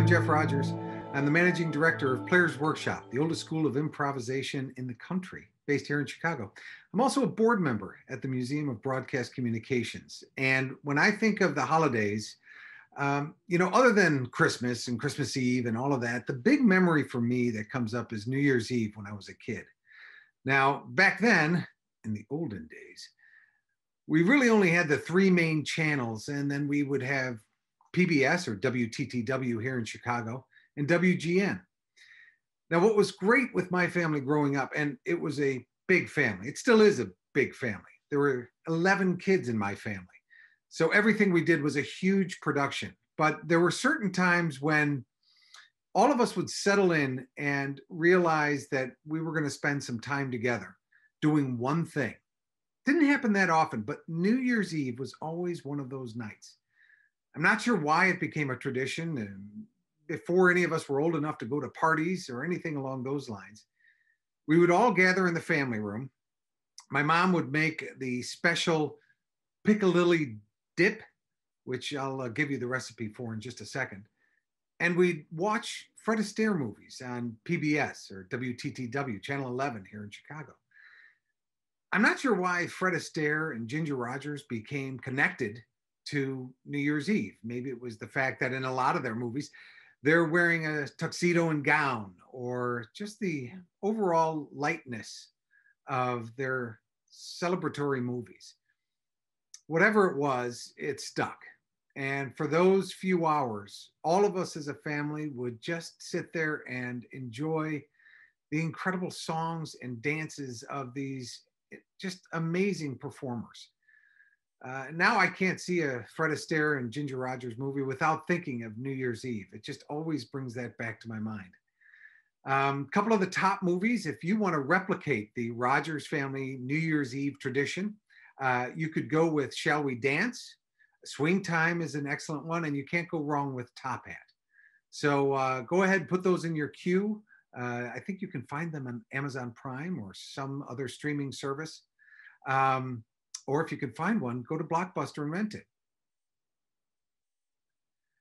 I'm Jeff Rogers. I'm the managing director of Players Workshop, the oldest school of improvisation in the country, based here in Chicago. I'm also a board member at the Museum of Broadcast Communications. And when I think of the holidays, um, you know, other than Christmas and Christmas Eve and all of that, the big memory for me that comes up is New Year's Eve when I was a kid. Now, back then, in the olden days, we really only had the three main channels, and then we would have PBS or WTTW here in Chicago and WGN. Now, what was great with my family growing up, and it was a big family, it still is a big family. There were 11 kids in my family. So everything we did was a huge production. But there were certain times when all of us would settle in and realize that we were going to spend some time together doing one thing. Didn't happen that often, but New Year's Eve was always one of those nights. I'm not sure why it became a tradition and before any of us were old enough to go to parties or anything along those lines. We would all gather in the family room. My mom would make the special piccalilli dip, which I'll uh, give you the recipe for in just a second. And we'd watch Fred Astaire movies on PBS or WTTW, Channel 11 here in Chicago. I'm not sure why Fred Astaire and Ginger Rogers became connected to New Year's Eve. Maybe it was the fact that in a lot of their movies, they're wearing a tuxedo and gown, or just the overall lightness of their celebratory movies whatever it was, it stuck. And for those few hours, all of us as a family would just sit there and enjoy the incredible songs and dances of these just amazing performers. Uh, now I can't see a Fred Astaire and Ginger Rogers movie without thinking of New Year's Eve. It just always brings that back to my mind. A um, couple of the top movies, if you want to replicate the Rogers family New Year's Eve tradition, uh, you could go with Shall We Dance? Swing Time is an excellent one, and you can't go wrong with Top Hat. So uh, go ahead, and put those in your queue. Uh, I think you can find them on Amazon Prime or some other streaming service. Um, or if you can find one, go to Blockbuster and rent it.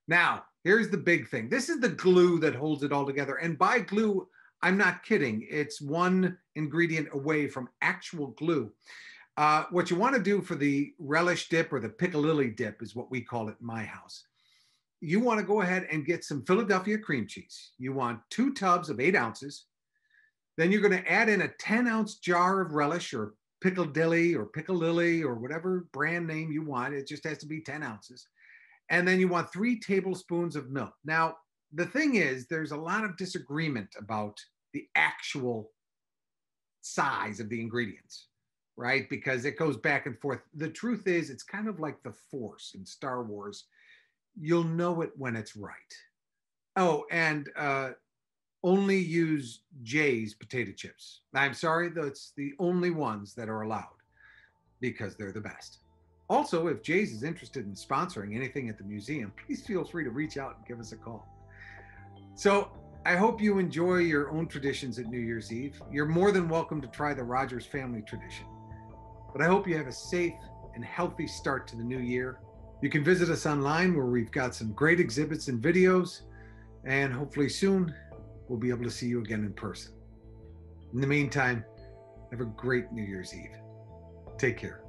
Now, here's the big thing. This is the glue that holds it all together. And by glue, I'm not kidding. It's one ingredient away from actual glue. Uh, what you want to do for the relish dip or the piccalilli dip is what we call it in my house. You want to go ahead and get some Philadelphia cream cheese. You want two tubs of eight ounces. Then you're going to add in a 10 ounce jar of relish or piccadilly or piccalilli or whatever brand name you want. It just has to be 10 ounces. And then you want three tablespoons of milk. Now, the thing is, there's a lot of disagreement about the actual size of the ingredients right? Because it goes back and forth. The truth is, it's kind of like the Force in Star Wars. You'll know it when it's right. Oh, and uh, only use Jay's potato chips. I'm sorry, that's the only ones that are allowed because they're the best. Also, if Jay's is interested in sponsoring anything at the museum, please feel free to reach out and give us a call. So, I hope you enjoy your own traditions at New Year's Eve. You're more than welcome to try the Rogers family tradition. But I hope you have a safe and healthy start to the new year. You can visit us online where we've got some great exhibits and videos. And hopefully soon we'll be able to see you again in person. In the meantime, have a great New Year's Eve. Take care.